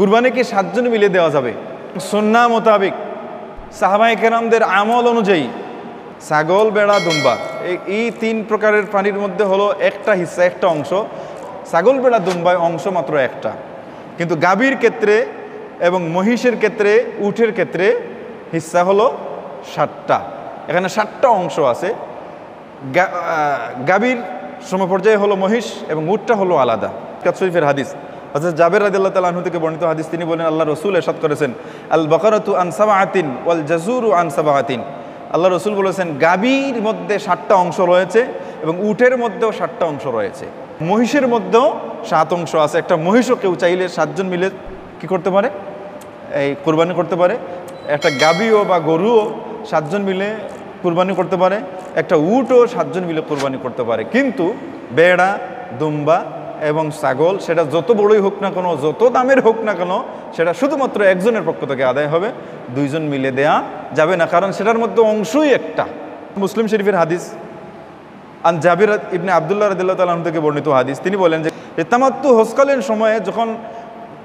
কুরবানি কি সাতজন মিলে দেওয়া যাবে? সন্না মোতাবিক সাহাবাই কেরামদের আমল অনুযায়ী ছাগল, বেড়া, দুম্বা, এই- তিন প্রকারের প্রাণীর মধ্যে হলো একটা হিস্সা একটা অংশ। ছাগল, বেড়া, দুম্বায় অংশ মাত্র একটা। কিন্তু গাভীর ক্ষেত্রে এবং মহিষের ক্ষেত্রে, উটের ক্ষেত্রে হিস্সা হলো ষাটটা এখানে ষাটটা অংশ আছে। গাভীর সমপর্যায়ে হলো মহিষ এবং উটটা হলো আলাদা। কাত শরীফের হাদিস। অর্থাৎ জাবের রাদিল্লাহ তালাহু থেকে বর্ণিত হাদিস, তিনি বলেন, আল্লাহ রসুল এরশাদ করেছেন আল বকরাতু আনসাবা আতিন ওয়াল জাজুরু আনসাবা আতিন আল্লাহ রসুল বলেছেন, গাভীর মধ্যে ষাটটা অংশ রয়েছে এবং উটের মধ্যেও ষাটটা অংশ রয়েছে। মহিষের মধ্যেও সাত অংশ আছে। একটা মহিষও কেউ চাইলে সাতজন মিলে কি করতে পারে? এই কোরবানি করতে পারে। একটা গাবিও বা গরুও সাতজন মিলে কোরবানি করতে পারে। একটা উটও সাতজন মিলে কোরবানি করতে পারে। কিন্তু বেড়া, দুম্বা এবং ছাগল, সেটা যত বড়ই হোক না কেন, যত দামের হোক না কেন, সেটা শুধুমাত্র একজনের পক্ষ থেকে আদায় হবে। দুইজন মিলে দেয়া যাবে না, কারণ সেটার মধ্যে অংশই একটা। মুসলিম শরীফের হাদিস, আন জাবির ইবনে আবদুল্লাহ রদুল্লাহ তালাম থেকে বর্ণিত হাদিস। তিনি বলেন যে তামাত্তু হোসকালীন সময়ে যখন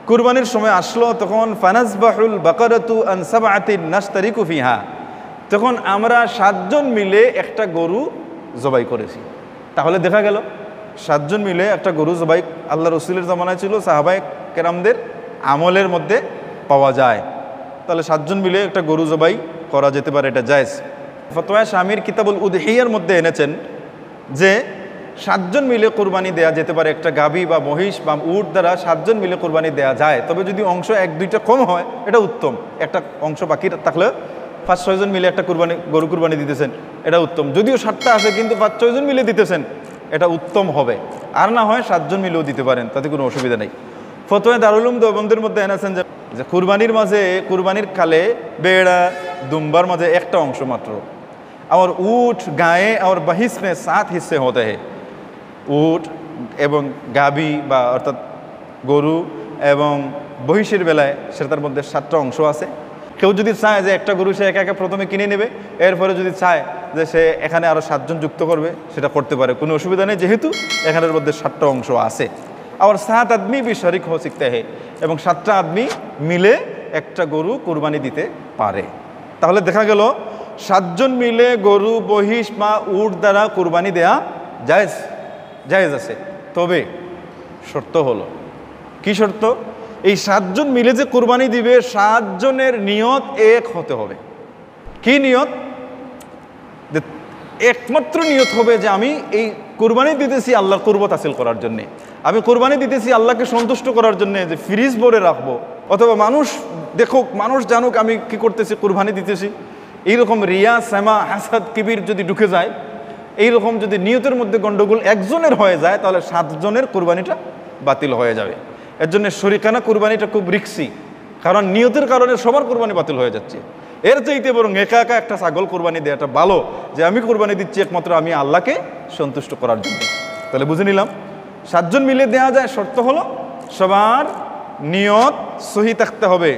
কুরবানির সময় আসলো, তখন ফানাজ বাহুল বাকারতু আন সাবাতিন নাস্তারিকু ফিহা। তখন আমরা সাতজন মিলে একটা গরু জবাই করেছি। তাহলে দেখা গেল সাতজন মিলে একটা গরু জবাই আল্লাহ রসুলের জামানায় ছিল সাহাবাই কেরামদের আমলের মধ্যে পাওয়া যায়। তাহলে সাতজন মিলে একটা গরু জবাই করা যেতে পারে, এটা জায়জ। ফতোয়া স্বামীর কিতাবুল উদহিয়ার মধ্যে এনেছেন যে, সাতজন মিলে কোরবানি দেয়া যেতে পারে, একটা গাভী বা মহিষ বা উট দ্বারা সাতজন মিলে কোরবানি দেয়া যায়। তবে যদি অংশ এক, দুইটা কম হয়, এটা উত্তম। একটা অংশ বাকি থাকলে পাঁচ, ছয়জন মিলে একটা কোরবানি, গরু কোরবানি দিতেছেন, এটা উত্তম। যদিও সাতটা আছে, কিন্তু পাঁচ, ছয়জন মিলে দিতেছেন এটা উত্তম হবে। আর না হয় সাতজন মিলেও দিতে পারেন, তাতে কোনো অসুবিধা নেই। প্রথমে দারুলুম দেবন্ধের মধ্যে এনেছেন যে কুরবানির মাঝে, কুরবানির কালে বেড়া, দুম্বার মাঝে একটা অংশ মাত্র। আমার উঠ গায়ে, আমার বাহিসে সাত হিসে হতে হে। উঠ এবং গাবি বা অর্থাৎ গরু এবং বহিষের বেলায় সেটার মধ্যে সাতটা অংশ আছে। কেউ যদি চায় যে একটা গরু সে একা একা প্রথমে কিনে নেবে, এরপরে যদি চায় যে সে এখানে আরও সাতজন যুক্ত করবে, সেটা করতে পারে। কোনো অসুবিধা নেই, যেহেতু এখানের মধ্যে সাতটা অংশ আছে। আবার সাত আদমি বি শরিক হো শিখতে হে, এবং সাতটা আদমি মিলে একটা গরু কোরবানি দিতে পারে। তাহলে দেখা গেল, সাতজন মিলে গরু, বহিষ বা উট দ্বারা কোরবানি দেয়া জায়েজ জায়েজ আছে। তবে শর্ত হলো, কি শর্ত? এই সাতজন মিলে যে কোরবানি দিবে, সাতজনের নিয়ত এক হতে হবে। কি নিয়ত? যে একমাত্র নিয়ত হবে যে আমি এই কোরবানি দিতেছি আল্লাহর কুরবত হাসিল করার জন্যে। আমি কোরবানি দিতেছি আল্লাহকে সন্তুষ্ট করার জন্যে যে ফ্রিজ ভরে রাখব, অথবা মানুষ দেখুক, মানুষ জানুক আমি কি করতেছি, কোরবানি দিতেছি। এইরকম রিয়া, শ্যামা, হাসাদ, কিবির যদি ঢুকে যায়, এইরকম যদি নিয়তের মধ্যে গণ্ডগোল একজনের হয়ে যায়, তাহলে সাতজনের কোরবানিটা বাতিল হয়ে যাবে। এর জন্য শরিকানা কোরবানিটা খুব রিক্সি, কারণ নিয়তের কারণে সবার কোরবানি বাতিল হয়ে যাচ্ছে। এর চাইতে বরং একা একা একটা ছাগল কোরবানি দেওয়াটা ভালো যে আমি কোরবানি দিচ্ছি একমাত্র আমি আল্লাহকে সন্তুষ্ট করার জন্য। তাহলে বুঝে নিলাম। সাতজন মিলে দেওয়া যায়, শর্ত হলো সবার নিয়ত সহি থাকতে হবে,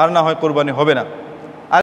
আর না হয় কোরবানি হবে না।